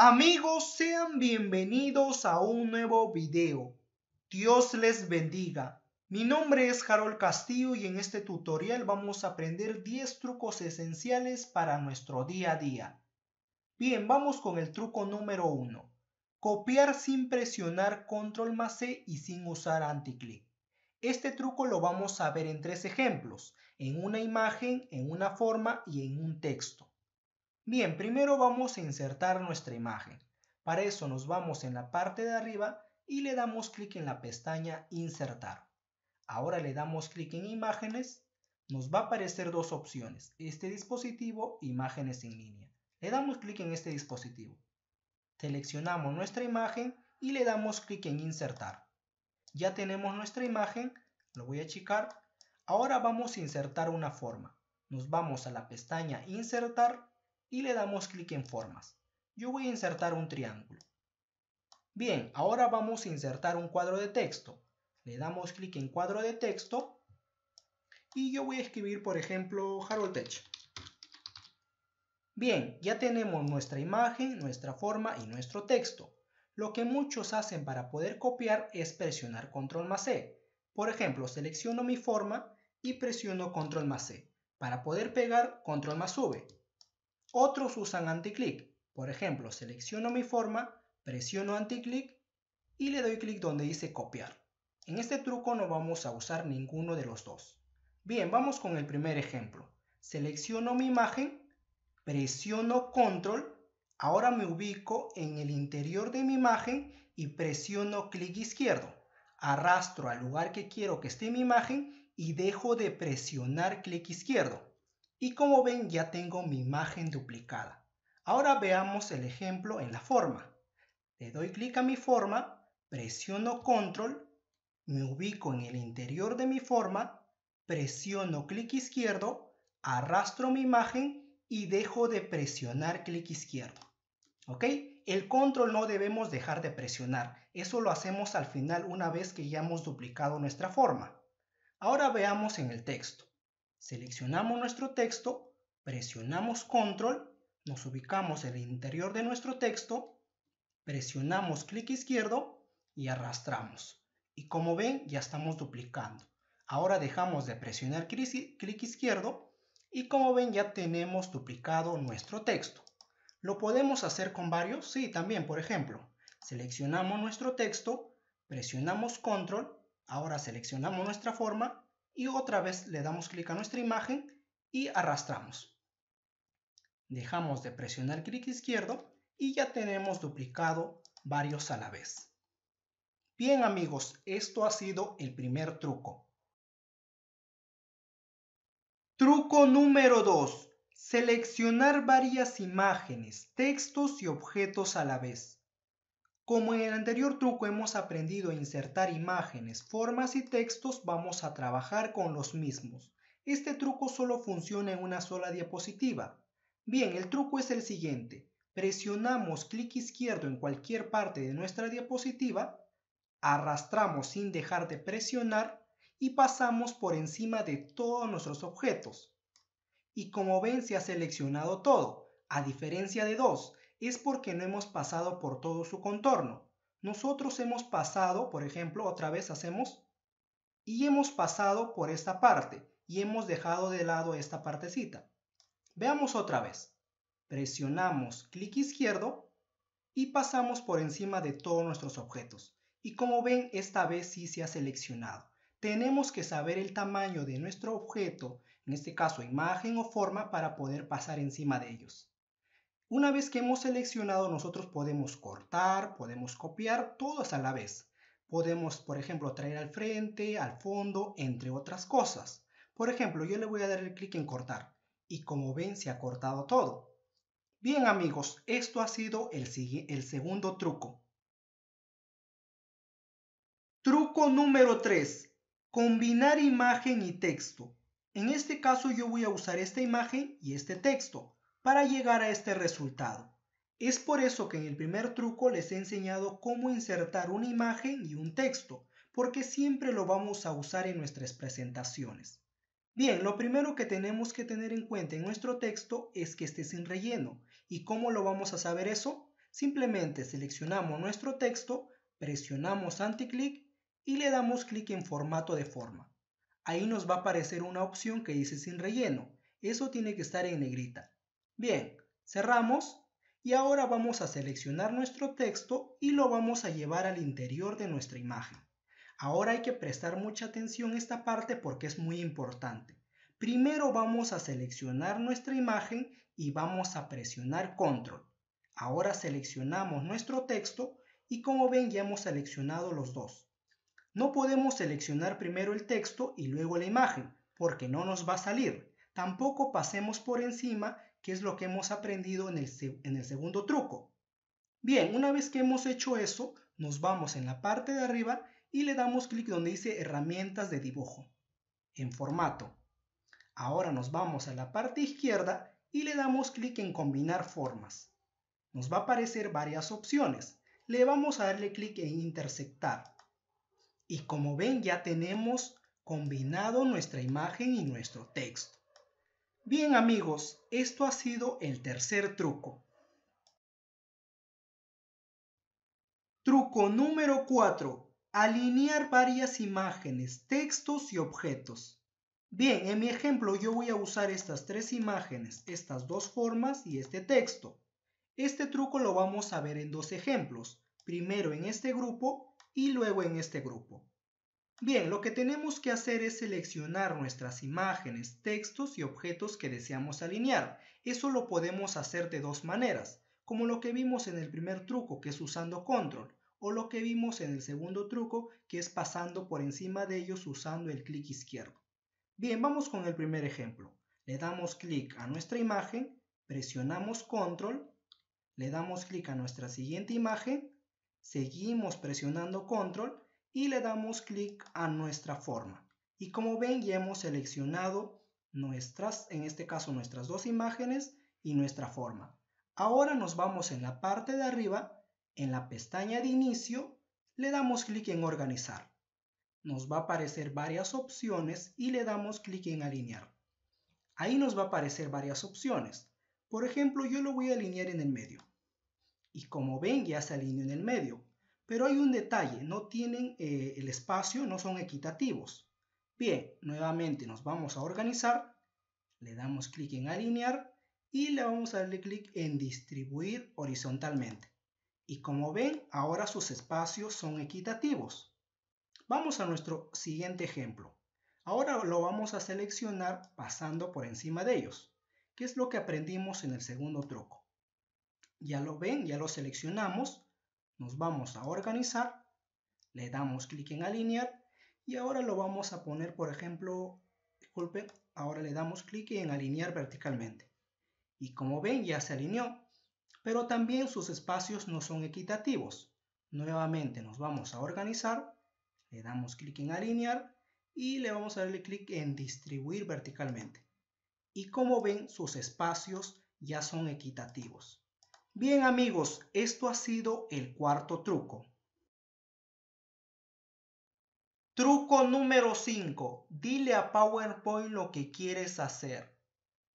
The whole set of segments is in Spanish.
Amigos, sean bienvenidos a un nuevo video. Dios les bendiga. Mi nombre es Harold Castillo y en este tutorial vamos a aprender 10 trucos esenciales para nuestro día a día. Bien, vamos con el truco número 1. Copiar sin presionar control más C y sin usar anticlick. Este truco lo vamos a ver en tres ejemplos, en una imagen, en una forma y en un texto. Bien, primero vamos a insertar nuestra imagen. Para eso nos vamos en la parte de arriba y le damos clic en la pestaña Insertar. Ahora le damos clic en Imágenes. Nos va a aparecer dos opciones, este dispositivo, Imágenes en línea. Le damos clic en este dispositivo. Seleccionamos nuestra imagen y le damos clic en Insertar. Ya tenemos nuestra imagen, lo voy a achicar. Ahora vamos a insertar una forma. Nos vamos a la pestaña Insertar y le damos clic en formas. Yo voy a insertar un triángulo. Bien, ahora vamos a insertar un cuadro de texto. Le damos clic en cuadro de texto y yo voy a escribir, por ejemplo, Harold Tech. Bien, ya tenemos nuestra imagen, nuestra forma y nuestro texto. Lo que muchos hacen para poder copiar es presionar control más C. Por ejemplo, selecciono mi forma y presiono control más C. Para poder pegar, control más V. Otros usan anticlick. Por ejemplo, selecciono mi forma, presiono anticlick y le doy clic donde dice copiar. En este truco no vamos a usar ninguno de los dos. Bien, vamos con el primer ejemplo. Selecciono mi imagen, presiono control, ahora me ubico en el interior de mi imagen y presiono clic izquierdo. Arrastro al lugar que quiero que esté mi imagen y dejo de presionar clic izquierdo. Y como ven ya tengo mi imagen duplicada. Ahora veamos el ejemplo en la forma. Le doy clic a mi forma, presiono control, me ubico en el interior de mi forma, presiono clic izquierdo, arrastro mi imagen y dejo de presionar clic izquierdo. ¿Ok? El control no debemos dejar de presionar. Eso lo hacemos al final una vez que ya hemos duplicado nuestra forma. Ahora veamos en el texto. Seleccionamos nuestro texto, presionamos control, nos ubicamos en el interior de nuestro texto, presionamos clic izquierdo y arrastramos. Y como ven, ya estamos duplicando. Ahora dejamos de presionar clic izquierdo y como ven ya tenemos duplicado nuestro texto. ¿Lo podemos hacer con varios? Sí, también, por ejemplo, seleccionamos nuestro texto, presionamos control, ahora seleccionamos nuestra forma y otra vez le damos clic a nuestra imagen y arrastramos. Dejamos de presionar clic izquierdo y ya tenemos duplicado varios a la vez. Bien amigos, esto ha sido el primer truco. Truco número 2. Seleccionar varias imágenes, textos y objetos a la vez. Como en el anterior truco hemos aprendido a insertar imágenes, formas y textos, vamos a trabajar con los mismos. Este truco solo funciona en una sola diapositiva. Bien, el truco es el siguiente. Presionamos clic izquierdo en cualquier parte de nuestra diapositiva, arrastramos sin dejar de presionar y pasamos por encima de todos nuestros objetos. Y como ven se ha seleccionado todo, a diferencia de dos, es porque no hemos pasado por todo su contorno. Nosotros hemos pasado, por ejemplo, otra vez hacemos, y hemos pasado por esta parte, y hemos dejado de lado esta partecita. Veamos otra vez. Presionamos clic izquierdo y pasamos por encima de todos nuestros objetos. Y como ven, esta vez sí se ha seleccionado. Tenemos que saber el tamaño de nuestro objeto, en este caso imagen o forma, para poder pasar encima de ellos. Una vez que hemos seleccionado, nosotros podemos cortar, podemos copiar, todos a la vez. Podemos, por ejemplo, traer al frente, al fondo, entre otras cosas. Por ejemplo, yo le voy a dar el clic en cortar y como ven se ha cortado todo. Bien amigos, esto ha sido el, el segundo truco. Truco número 3. Combinar imagen y texto. En este caso yo voy a usar esta imagen y este texto para llegar a este resultado. Es por eso que en el primer truco les he enseñado cómo insertar una imagen y un texto, porque siempre lo vamos a usar en nuestras presentaciones. Bien, lo primero que tenemos que tener en cuenta en nuestro texto es que esté sin relleno. ¿Y cómo lo vamos a saber eso? Simplemente seleccionamos nuestro texto, presionamos anticlic y le damos clic en formato de forma. Ahí nos va a aparecer una opción que dice sin relleno. Eso tiene que estar en negrita. Bien, cerramos y ahora vamos a seleccionar nuestro texto y lo vamos a llevar al interior de nuestra imagen. Ahora hay que prestar mucha atención a esta parte porque es muy importante. Primero vamos a seleccionar nuestra imagen y vamos a presionar control. Ahora seleccionamos nuestro texto y como ven ya hemos seleccionado los dos. No podemos seleccionar primero el texto y luego la imagen porque no nos va a salir. Tampoco pasemos por encima que es lo que hemos aprendido en el, en el segundo truco. Bien, una vez que hemos hecho eso, nos vamos en la parte de arriba y le damos clic donde dice herramientas de dibujo en formato. Ahora nos vamos a la parte izquierda y le damos clic en combinar formas. Nos va a aparecer varias opciones. Le vamos a darle clic en intersectar. Y como ven ya tenemos combinado nuestra imagen y nuestro texto. Bien amigos, esto ha sido el tercer truco. Truco número 4 alinear varias imágenes, textos y objetos. Bien, en mi ejemplo yo voy a usar estas tres imágenes, estas dos formas y este texto. Este truco lo vamos a ver en dos ejemplos, primero en este grupo y luego en este grupo. Bien, lo que tenemos que hacer es seleccionar nuestras imágenes, textos y objetos que deseamos alinear. Eso lo podemos hacer de dos maneras, como lo que vimos en el primer truco, que es usando control o lo que vimos en el segundo truco, que es pasando por encima de ellos usando el clic izquierdo. Bien, vamos con el primer ejemplo. Le damos clic a nuestra imagen, presionamos control, le damos clic a nuestra siguiente imagen, seguimos presionando control y le damos clic a nuestra forma. Y como ven ya hemos seleccionado nuestras, en este caso nuestras dos imágenes y nuestra forma. Ahora nos vamos en la parte de arriba en la pestaña de inicio le damos clic en organizar. Nos va a aparecer varias opciones y le damos clic en alinear. Ahí nos va a aparecer varias opciones. Por ejemplo, yo lo voy a alinear en el medio. Y como ven, ya se alineó en el medio. Pero hay un detalle, no tienen eh, el espacio, no son equitativos. Bien, nuevamente nos vamos a organizar, le damos clic en alinear y le vamos a darle clic en distribuir horizontalmente. Y como ven, ahora sus espacios son equitativos. Vamos a nuestro siguiente ejemplo. Ahora lo vamos a seleccionar pasando por encima de ellos, que es lo que aprendimos en el segundo truco. Ya lo ven, ya lo seleccionamos, nos vamos a organizar, le damos clic en alinear y ahora lo vamos a poner, por ejemplo, disculpen, ahora le damos clic en alinear verticalmente. Y como ven, ya se alineó pero también sus espacios no son equitativos. Nuevamente nos vamos a organizar, le damos clic en alinear y le vamos a darle clic en distribuir verticalmente. Y como ven, sus espacios ya son equitativos. Bien amigos, esto ha sido el cuarto truco. Truco número 5. Dile a PowerPoint lo que quieres hacer.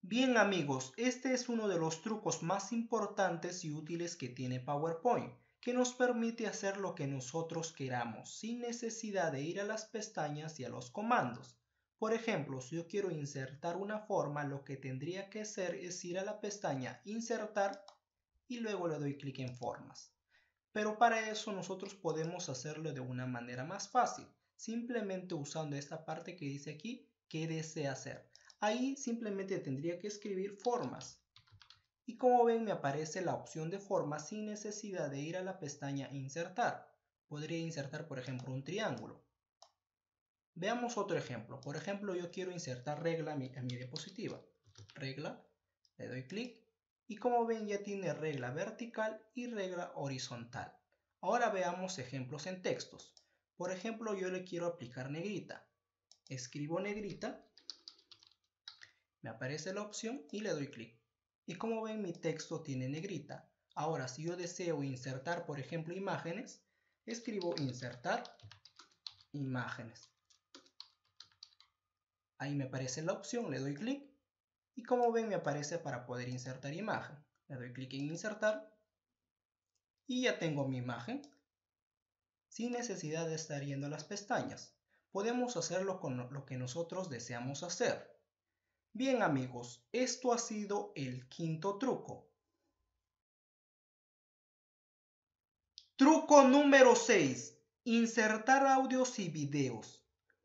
Bien amigos, este es uno de los trucos más importantes y útiles que tiene PowerPoint, que nos permite hacer lo que nosotros queramos sin necesidad de ir a las pestañas y a los comandos. Por ejemplo, si yo quiero insertar una forma, lo que tendría que hacer es ir a la pestaña Insertar y luego le doy clic en Formas. Pero para eso nosotros podemos hacerlo de una manera más fácil, simplemente usando esta parte que dice aquí, ¿qué desea hacer? Ahí simplemente tendría que escribir formas. Y como ven me aparece la opción de formas sin necesidad de ir a la pestaña insertar. Podría insertar por ejemplo un triángulo. Veamos otro ejemplo. Por ejemplo yo quiero insertar regla en mi, en mi diapositiva. Regla, le doy clic y como ven ya tiene regla vertical y regla horizontal. Ahora veamos ejemplos en textos. Por ejemplo yo le quiero aplicar negrita. Escribo negrita me aparece la opción y le doy clic. Y como ven mi texto tiene negrita. Ahora si yo deseo insertar por ejemplo imágenes, escribo insertar imágenes. Ahí me aparece la opción, le doy clic y como ven me aparece para poder insertar imagen. Le doy clic en insertar Y ya tengo mi imagen. Sin necesidad de estar yendo a las pestañas. Podemos hacerlo con lo que nosotros deseamos hacer. Bien amigos, esto ha sido el quinto truco. Truco número 6. Insertar audios y videos,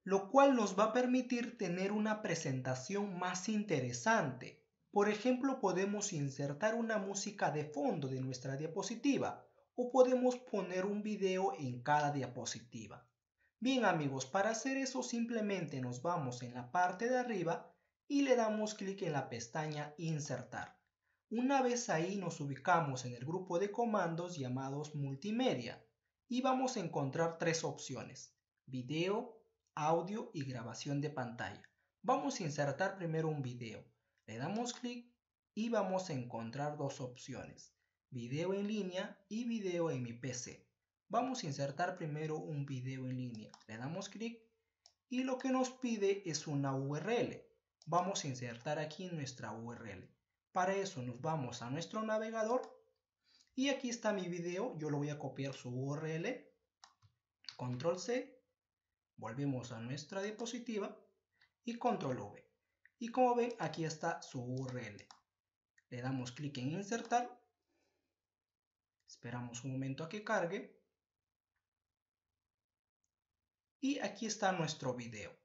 lo cual nos va a permitir tener una presentación más interesante. Por ejemplo, podemos insertar una música de fondo de nuestra diapositiva o podemos poner un video en cada diapositiva. Bien amigos, para hacer eso simplemente nos vamos en la parte de arriba y le damos clic en la pestaña Insertar. Una vez ahí nos ubicamos en el grupo de comandos llamados multimedia y vamos a encontrar tres opciones, video, audio y grabación de pantalla. Vamos a insertar primero un video. Le damos clic y vamos a encontrar dos opciones, video en línea y video en mi PC. Vamos a insertar primero un video en línea. Le damos clic y lo que nos pide es una URL. Vamos a insertar aquí nuestra URL. Para eso nos vamos a nuestro navegador y aquí está mi video. Yo lo voy a copiar su URL. Control C. Volvemos a nuestra diapositiva y Control V. Y como ven, aquí está su URL. Le damos clic en insertar. Esperamos un momento a que cargue. Y aquí está nuestro video.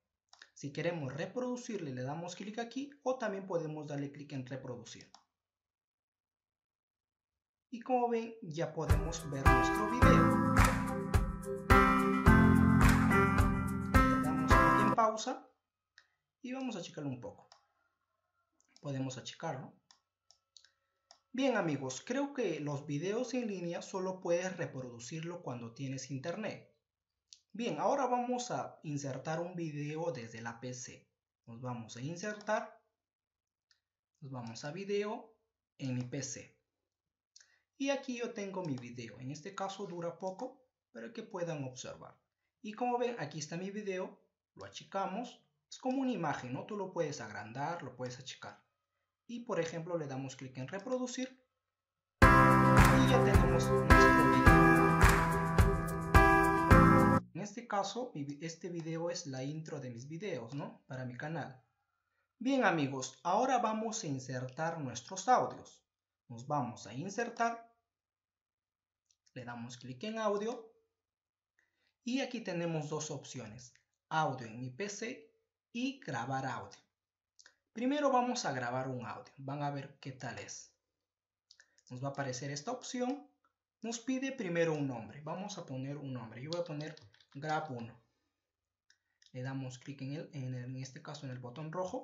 Si queremos reproducirle, le damos clic aquí o también podemos darle clic en reproducir. Y como ven, ya podemos ver nuestro video. Pausa y vamos a achicarlo un poco. Podemos achicarlo. Bien amigos, creo que los videos en línea solo puedes reproducirlo cuando tienes internet. Bien, ahora vamos a insertar un video desde la PC. Nos vamos a insertar. Nos vamos a video en mi PC. Y aquí yo tengo mi video. En este caso dura poco, para que puedan observar. Y como ven, aquí está mi video. Lo achicamos. Es como una imagen, ¿no? Tú lo puedes agrandar, lo puedes achicar. Y por ejemplo, le damos clic en reproducir. Y ya tenemos nuestro video este caso, este video es la intro de mis videos, ¿no? Para mi canal. Bien amigos, ahora vamos a insertar nuestros audios. Nos vamos a insertar. Le damos clic en audio. Y aquí tenemos dos opciones. Audio en mi PC y grabar audio. Primero vamos a grabar un audio. Van a ver qué tal es. Nos va a aparecer esta opción. Nos pide primero un nombre. Vamos a poner un nombre. Yo voy a poner grab 1. Le damos clic en, el, en, este caso en el botón rojo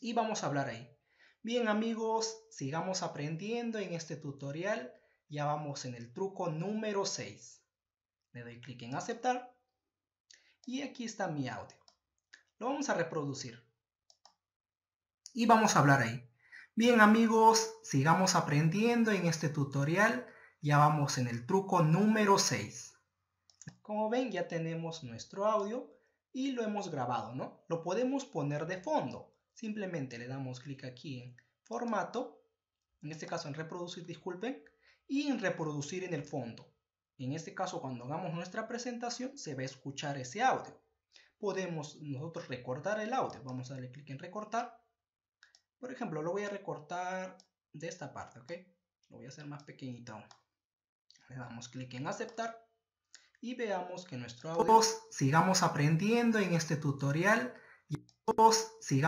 y vamos a hablar ahí. Bien amigos, sigamos aprendiendo en este tutorial. Ya vamos en el truco número 6. Le doy clic en aceptar y aquí está mi audio. Lo vamos a reproducir. Y vamos a hablar ahí. Bien amigos, sigamos aprendiendo en este tutorial. Ya vamos en el truco número 6. Como ven ya tenemos nuestro audio y lo hemos grabado, ¿no? Lo podemos poner de fondo. Simplemente le damos clic aquí en formato, en este caso en reproducir, disculpen, y en reproducir en el fondo. En este caso cuando hagamos nuestra presentación se va a escuchar ese audio. Podemos nosotros recortar el audio. Vamos a darle clic en recortar. Por ejemplo, lo voy a recortar de esta parte, ¿ok? Lo voy a hacer más pequeñito. Le damos clic en aceptar y veamos que nuestro audio... sigamos aprendiendo en este tutorial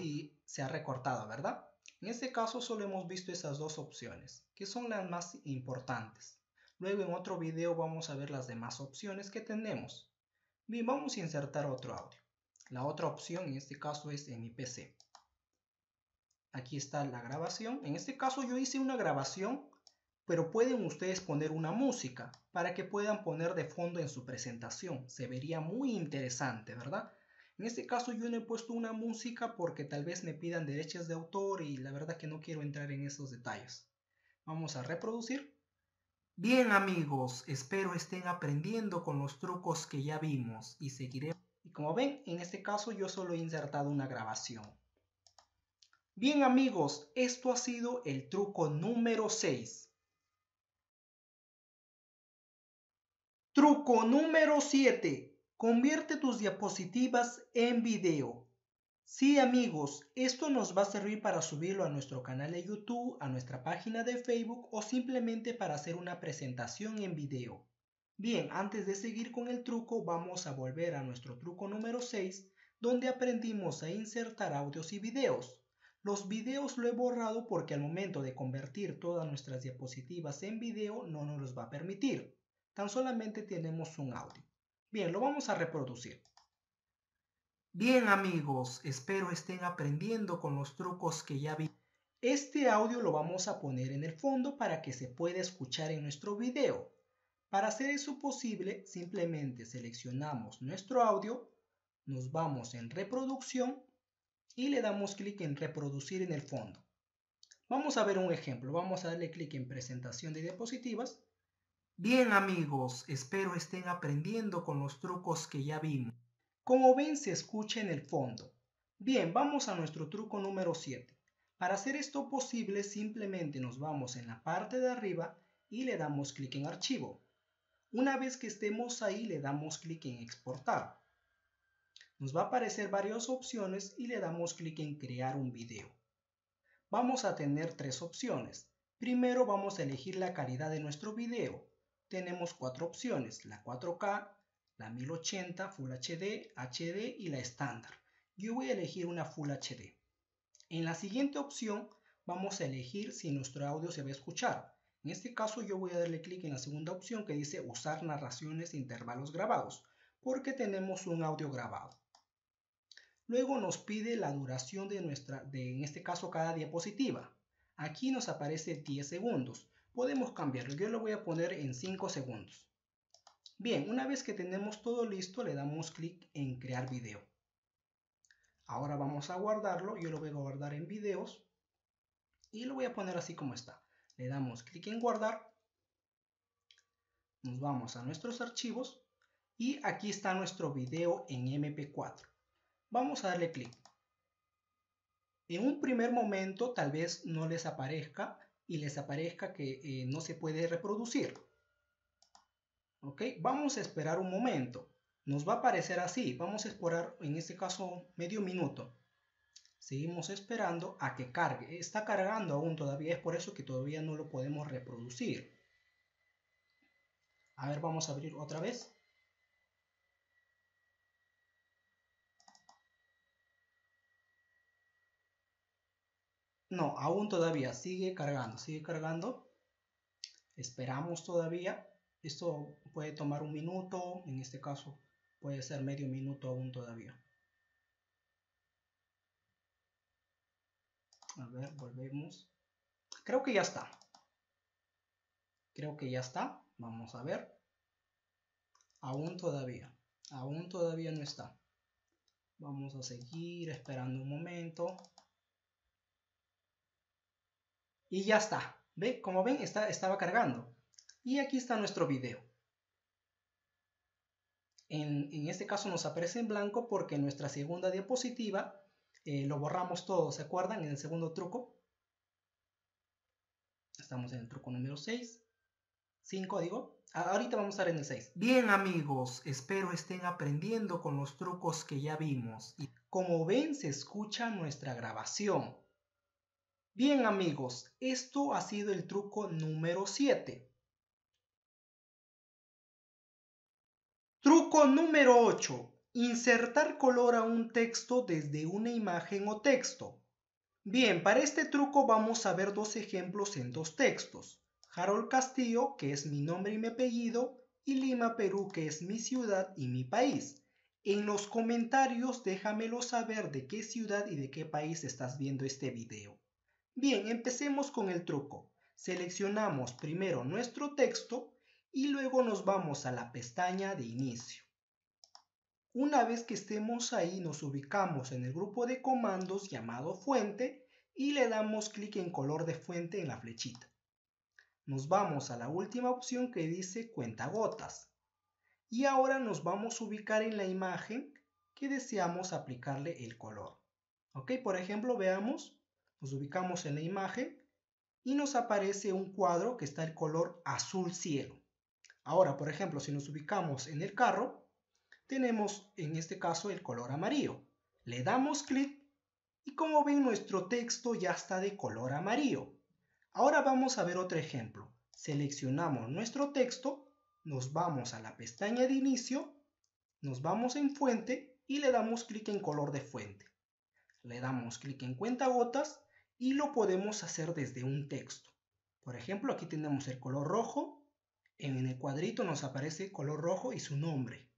y se ha recortado, ¿verdad? En este caso solo hemos visto esas dos opciones, que son las más importantes. Luego en otro video vamos a ver las demás opciones que tenemos. Bien, vamos a insertar otro audio. La otra opción en este caso es en mi PC. Aquí está la grabación. En este caso yo hice una grabación pero pueden ustedes poner una música para que puedan poner de fondo en su presentación. Se vería muy interesante, ¿verdad? En este caso yo no he puesto una música porque tal vez me pidan derechos de autor y la verdad que no quiero entrar en esos detalles. Vamos a reproducir. Bien amigos, espero estén aprendiendo con los trucos que ya vimos y seguiré. Y como ven, en este caso yo solo he insertado una grabación. Bien amigos, esto ha sido el truco número 6. Truco número 7. Convierte tus diapositivas en video. Sí amigos, esto nos va a servir para subirlo a nuestro canal de YouTube, a nuestra página de Facebook o simplemente para hacer una presentación en video. Bien, antes de seguir con el truco vamos a volver a nuestro truco número 6 donde aprendimos a insertar audios y videos. Los videos lo he borrado porque al momento de convertir todas nuestras diapositivas en video no nos los va a permitir. Tan solamente tenemos un audio. Bien, lo vamos a reproducir. Bien amigos, espero estén aprendiendo con los trucos que ya vi. Este audio lo vamos a poner en el fondo para que se pueda escuchar en nuestro video. Para hacer eso posible, simplemente seleccionamos nuestro audio, nos vamos en reproducción y le damos clic en reproducir en el fondo. Vamos a ver un ejemplo. Vamos a darle clic en presentación de diapositivas. Bien amigos, espero estén aprendiendo con los trucos que ya vimos. Como ven, se escucha en el fondo. Bien, vamos a nuestro truco número 7. Para hacer esto posible, simplemente nos vamos en la parte de arriba y le damos clic en archivo. Una vez que estemos ahí, le damos clic en exportar. Nos va a aparecer varias opciones y le damos clic en crear un video. Vamos a tener tres opciones. Primero vamos a elegir la calidad de nuestro video. Tenemos cuatro opciones, la 4K, la 1080 Full HD, HD y la estándar. Yo voy a elegir una Full HD. En la siguiente opción vamos a elegir si nuestro audio se va a escuchar. En este caso yo voy a darle clic en la segunda opción que dice usar narraciones de intervalos grabados, porque tenemos un audio grabado. Luego nos pide la duración de nuestra, de, en este caso cada diapositiva. Aquí nos aparece 10 segundos. Podemos cambiarlo, yo lo voy a poner en 5 segundos. Bien, una vez que tenemos todo listo, le damos clic en crear video. Ahora vamos a guardarlo, yo lo voy a guardar en videos y lo voy a poner así como está. Le damos clic en guardar, nos vamos a nuestros archivos y aquí está nuestro video en MP4. Vamos a darle clic. En un primer momento tal vez no les aparezca y les aparezca que eh, no se puede reproducir. ¿Ok? Vamos a esperar un momento. Nos va a aparecer así. Vamos a esperar, en este caso, medio minuto. Seguimos esperando a que cargue. Está cargando aún todavía. Es por eso que todavía no lo podemos reproducir. A ver, vamos a abrir otra vez. No, aún todavía. Sigue cargando. Sigue cargando. Esperamos todavía. Esto puede tomar un minuto, en este caso puede ser medio minuto aún todavía. A ver, volvemos. Creo que ya está. Creo que ya está. Vamos a ver. Aún todavía. Aún todavía no está. Vamos a seguir esperando un momento. Y ya está. ¿Ve? Como ven, está, estaba cargando. Y aquí está nuestro video. En, este caso nos aparece en blanco porque en nuestra segunda diapositiva eh, lo borramos todo, ¿se acuerdan? En el segundo truco. Estamos en el truco número 6. 5 digo. Ahorita vamos a estar en el 6. Bien amigos, espero estén aprendiendo con los trucos que ya vimos. Y como ven se escucha nuestra grabación. Bien amigos, esto ha sido el truco número 7. Truco número 8. Insertar color a un texto desde una imagen o texto. Bien, para este truco vamos a ver dos ejemplos en dos textos. Harold Castillo, que es mi nombre y mi apellido, y Lima, Perú, que es mi ciudad y mi país. En los comentarios déjamelo saber de qué ciudad y de qué país estás viendo este video. Bien, empecemos con el truco. Seleccionamos primero nuestro texto y luego nos vamos a la pestaña de inicio. Una vez que estemos ahí nos ubicamos en el grupo de comandos llamado fuente y le damos clic en color de fuente en la flechita. Nos vamos a la última opción que dice cuentagotas. Y ahora nos vamos a ubicar en la imagen que deseamos aplicarle el color. Ok, por ejemplo, veamos, nos ubicamos en la imagen y nos aparece un cuadro que está el color azul cielo. Ahora, por ejemplo, si nos ubicamos en el carro, tenemos en este caso el color amarillo. Le damos clic y como ven nuestro texto ya está de color amarillo. Ahora vamos a ver otro ejemplo. Seleccionamos nuestro texto, nos vamos a la pestaña de inicio, nos vamos en fuente y le damos clic en color de fuente. Le damos clic en cuenta gotas y lo podemos hacer desde un texto. Por ejemplo, aquí tenemos el color rojo. En el cuadrito nos aparece color rojo y su nombre.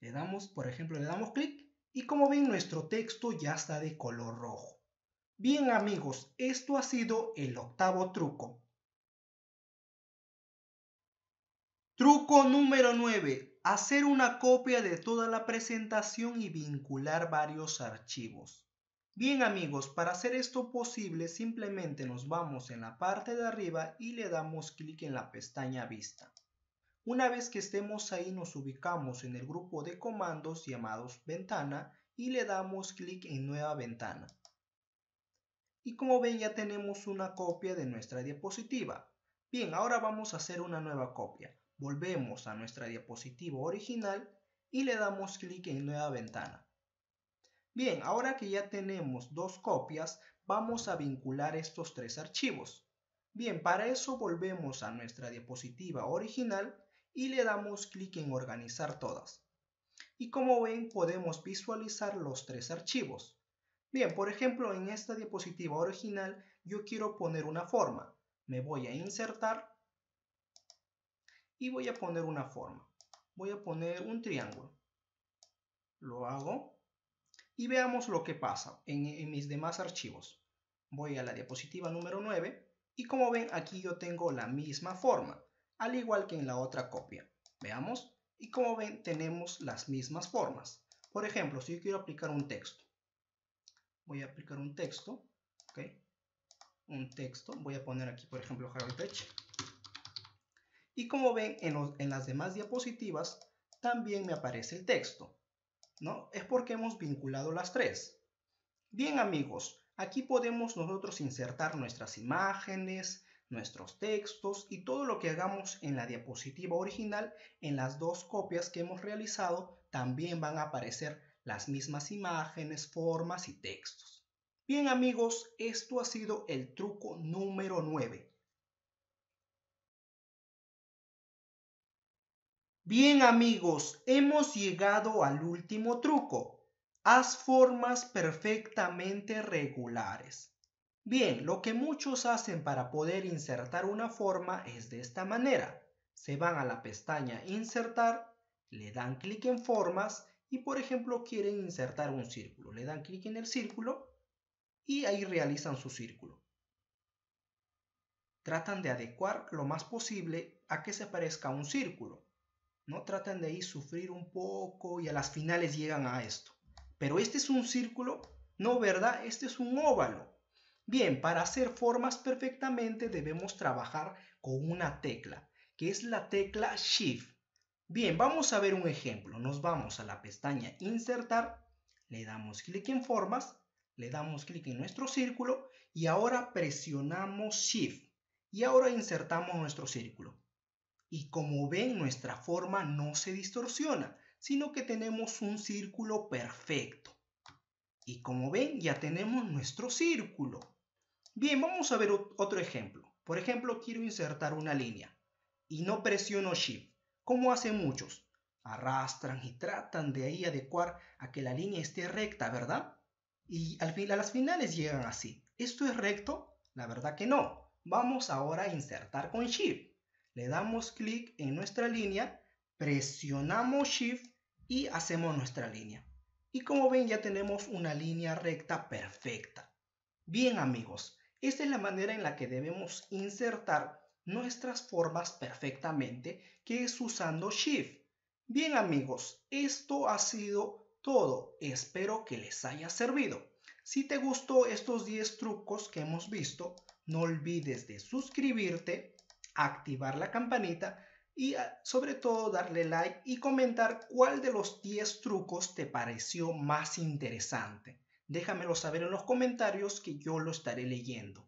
Le damos, por ejemplo, le damos clic y como ven nuestro texto ya está de color rojo. Bien amigos, esto ha sido el octavo truco. Truco número 9. Hacer una copia de toda la presentación y vincular varios archivos. Bien amigos, para hacer esto posible simplemente nos vamos en la parte de arriba y le damos clic en la pestaña Vista. Una vez que estemos ahí nos ubicamos en el grupo de comandos llamados Ventana y le damos clic en Nueva Ventana. Y como ven ya tenemos una copia de nuestra diapositiva. Bien, ahora vamos a hacer una nueva copia. Volvemos a nuestra diapositiva original y le damos clic en Nueva Ventana. Bien, ahora que ya tenemos dos copias, vamos a vincular estos tres archivos. Bien, para eso volvemos a nuestra diapositiva original y le damos clic en organizar todas. Y como ven, podemos visualizar los tres archivos. Bien, por ejemplo, en esta diapositiva original yo quiero poner una forma. Me voy a insertar y voy a poner una forma. Voy a poner un triángulo. Lo hago y veamos lo que pasa en, mis demás archivos. Voy a la diapositiva número 9 y como ven aquí yo tengo la misma forma, al igual que en la otra copia. Veamos y como ven tenemos las mismas formas. Por ejemplo, si yo quiero aplicar un texto, voy a aplicar un texto, ¿ok? Un texto, voy a poner aquí por ejemplo Harold Tech. Y como ven en, en las demás diapositivas también me aparece el texto. ¿No? Es porque hemos vinculado las tres. Bien amigos, aquí podemos nosotros insertar nuestras imágenes, nuestros textos y todo lo que hagamos en la diapositiva original en las dos copias que hemos realizado también van a aparecer las mismas imágenes, formas y textos. Bien amigos, esto ha sido el truco número 9. Bien amigos, hemos llegado al último truco. Haz formas perfectamente regulares. Bien, lo que muchos hacen para poder insertar una forma es de esta manera. Se van a la pestaña Insertar, le dan clic en Formas y por ejemplo quieren insertar un círculo. Le dan clic en el círculo y ahí realizan su círculo. Tratan de adecuar lo más posible a que se parezca a un círculo. ¿No? Tratan de ahí sufrir un poco y a las finales llegan a esto. Pero este es un círculo, no, ¿verdad? Este es un óvalo. Bien, para hacer formas perfectamente debemos trabajar con una tecla, que es la tecla Shift. Bien, vamos a ver un ejemplo. Nos vamos a la pestaña Insertar, le damos clic en Formas, le damos clic en nuestro círculo y ahora presionamos Shift. Y ahora insertamos nuestro círculo. Y como ven, nuestra forma no se distorsiona, sino que tenemos un círculo perfecto. Y como ven, ya tenemos nuestro círculo. Bien, vamos a ver otro ejemplo. Por ejemplo, quiero insertar una línea y no presiono Shift, como hacen muchos. Arrastran y tratan de ahí adecuar a que la línea esté recta, ¿verdad? Y al fin, a las finales llegan así. ¿Esto es recto? La verdad que no. Vamos ahora a insertar con Shift le damos clic en nuestra línea, presionamos Shift y hacemos nuestra línea. Y como ven ya tenemos una línea recta perfecta. Bien amigos, esta es la manera en la que debemos insertar nuestras formas perfectamente, que es usando Shift. Bien amigos, esto ha sido todo. Espero que les haya servido. Si te gustó estos 10 trucos que hemos visto, no olvides de suscribirte activar la campanita y ah, sobre todo darle like y comentar cuál de los 10 trucos te pareció más interesante. Déjamelo saber en los comentarios que yo lo estaré leyendo.